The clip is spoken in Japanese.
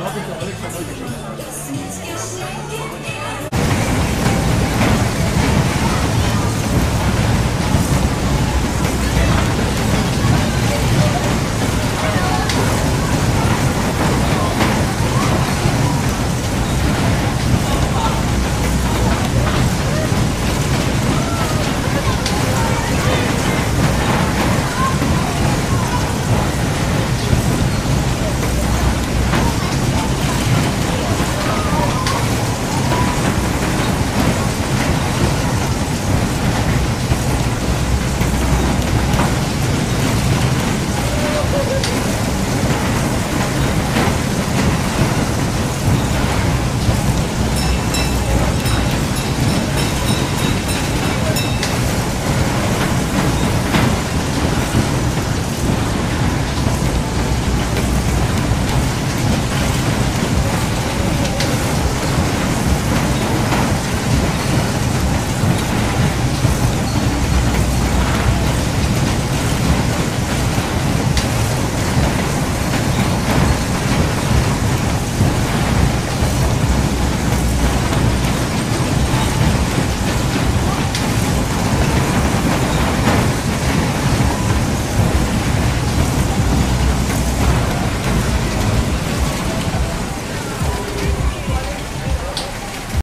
できた!